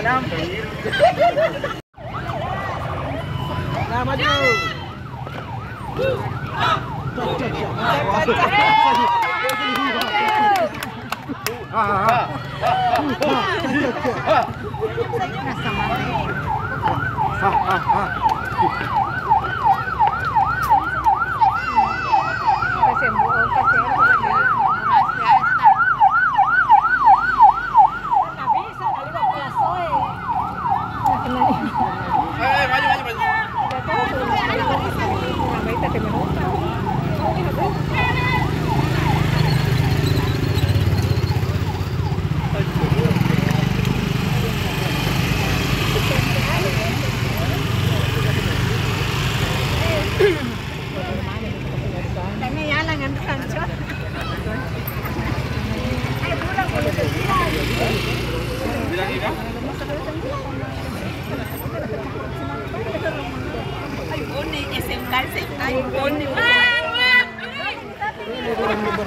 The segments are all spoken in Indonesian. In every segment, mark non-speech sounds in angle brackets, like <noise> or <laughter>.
Eh, 36. Nah, maju. Kasi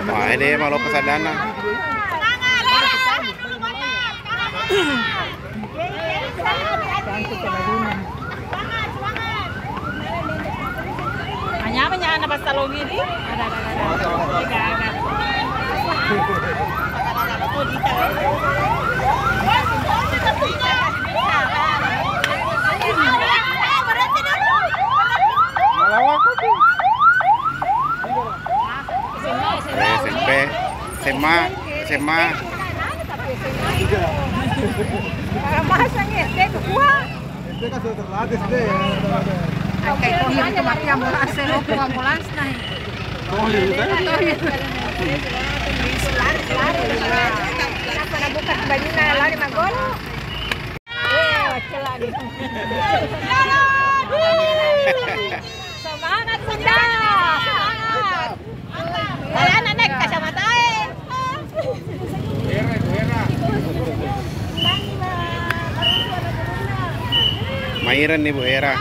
Wah, ini malu kesadana. Hanya apa nyana pas talong ini? Ada ada ada. Tiga agak. Malawak <laughs> Para masang este kuha. Este sudah terlatih deh. Kay ko yung tumaki ambulans eh, ko ambulans na eh. Oh, iya. Apa na bukas baju na lari magol? Wacala di. Mairan nih Bu Hera.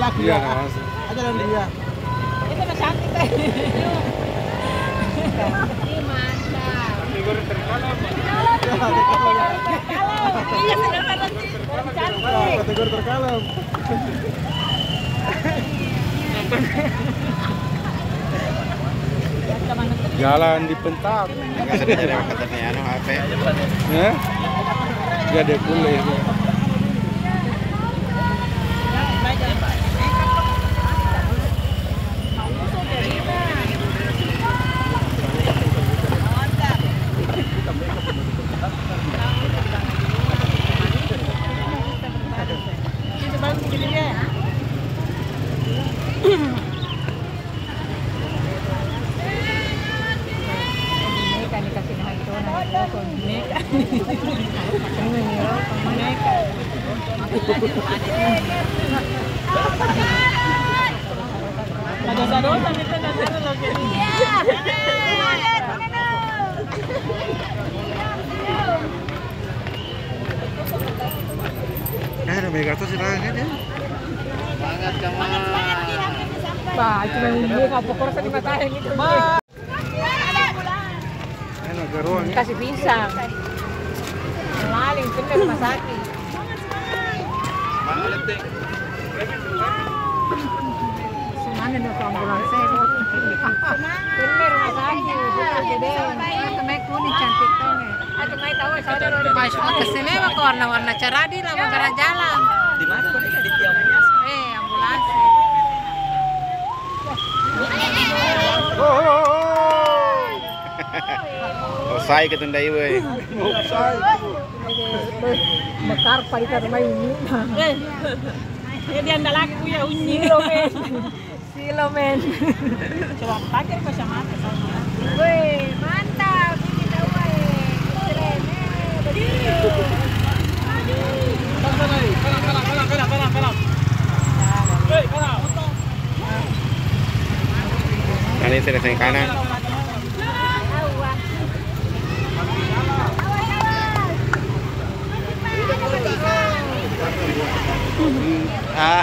Laki ya. Itu cantik eh. Iya, sedang cantik. Kategori terkalem. Jalan di pentak. Enggak katanya anu HP. Ya. Ada boleh. Boneka dikasih nama itu nah itu lagi. Eh, silakan ya. Cuma apa gitu. Kasih pisang. Laling bener rumah sakit. Semangat ting. Semangat dong ambulansnya. Bener rumah sakit. Gede. Temai kuning cantik tuh. Atau tahu saudara Mas, ke sini mah ke warna-warna cerah di lama gara jalan. Di mana kok di Tiong? Eh, ambulans. Oh, oh, oh. Selesai ketunda ieu euy. Mekar pa kita rumah ini. Dia anda laku ya unyi. Silomen. Silomen. Coba pakai sama Wih, mantap. Ini tahu eh. Keren. Nanti saya kanan. Awas. Ah.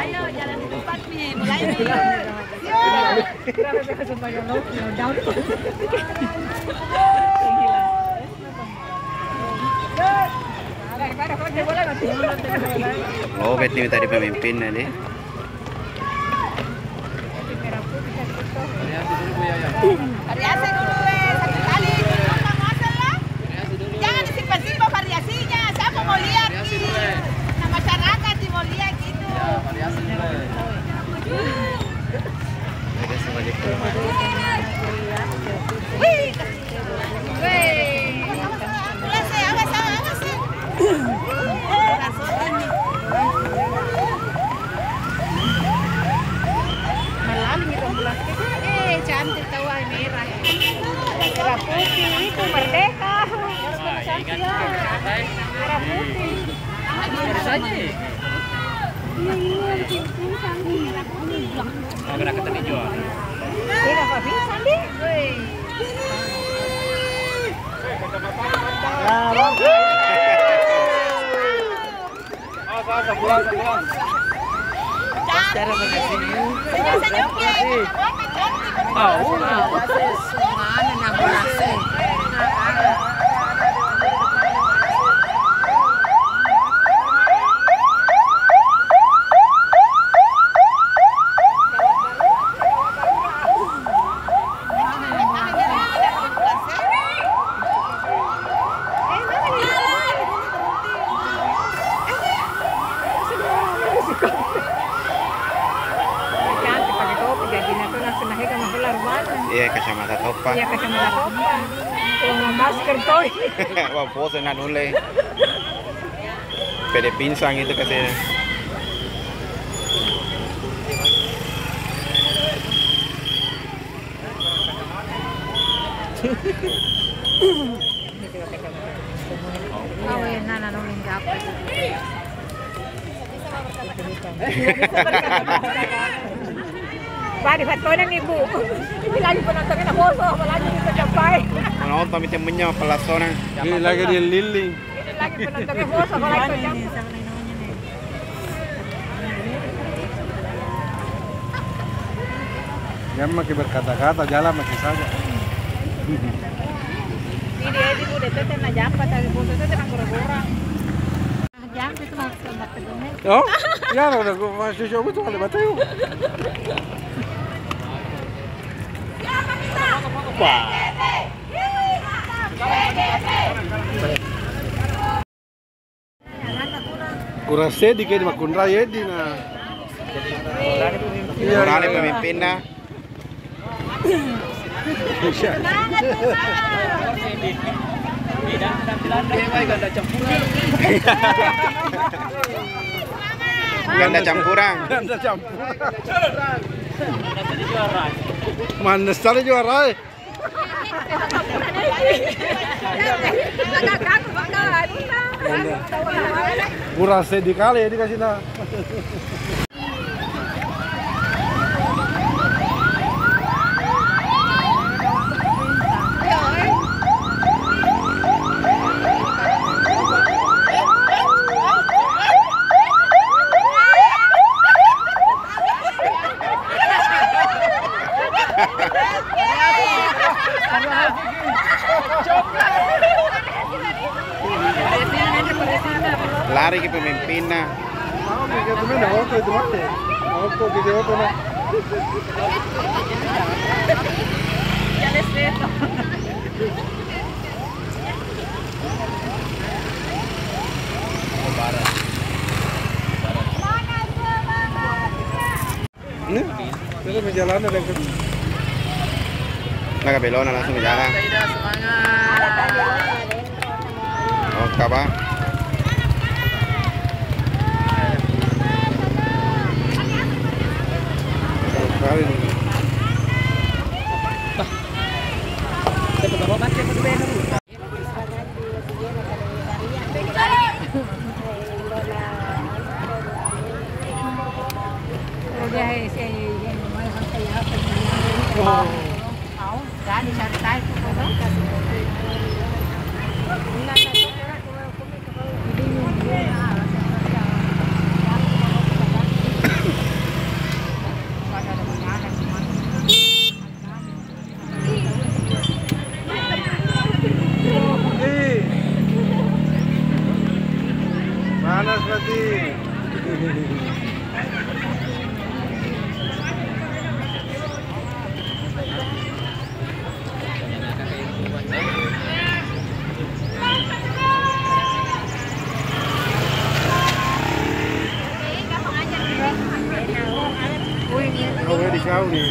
Ayo jalan di tempat nih, mulai nih. Kenapa saya sebagai lo? Down. Oh, berarti tadi pemimpin nanti. Merah putih itu. Variasi dulu eh, satu kali. Jangan disimpan-simpan variasinya. Siapa mau lihat nih? Nah, masyarakat mau lihat gitu. Wih. Wih. Awas ya, awas, awas ya. Malalim itu bulan Eh, cantik tahu ay merah. Merah putih itu merdeka. Merah putih. Agak dekat tadi jual. Ini apa bisa nih? Senyum-senyum ya. Cantik. Tahu. Mana nama nasi? Cantik pakai topi jadi nato langsung naik ke magelar mana? Iya, kacamata topa. Iya kacamata topa. Kalau masker toy. Wah, pose na nule. Pede pinsang itu kasi. Yan na nanulong dapat. Bari, ba't ko nang ibu? Hindi lagi po nang na boso. Wala dito sa. Kami temennya pelasona. Ini lagi dia liling. Hindi lagi nang na boso. Wala ito dyan. Jangan makin berkata-kata, jalan makin saja. Hindi, hindi po dito. Ito na dyan pa. Tayo boso. Ito na gura-gura. Dyan, ito mga matagumit. Oh, ya udah gua masih coba tuh kali bateu. Wah. Kurang sedih kayak di Makundra ya di Morale iya. pemimpinnya. Iya. Ganda campuran. Ganda campur. Mana sekali juara Kurang sedih kali ya dikasih nah. Que de auto nah. Ini, kita menjalani dan ke Nah, belona langsung jalan. Oh, kali ini. Mau, kan dicari tahu Ih. Panas berarti. Oh, ya di kau nih.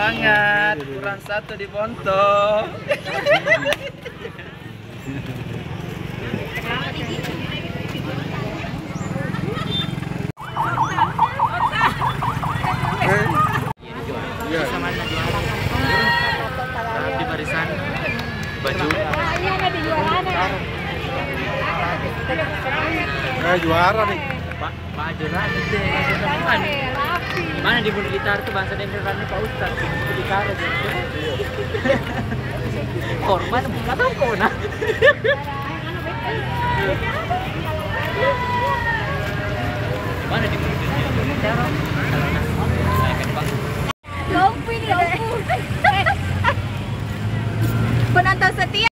Semangat, kurang satu di Bonto. Di barisan baju. Eh, juara nih. Pak Pak Ajuran itu teman. Mana di Bunda Gitar tuh bahasa Denderannya Pak Ustad di Karo. Korban bukan apa nah. Mana di Bunda Gitar? Kalau saya kan Pak. Penonton setia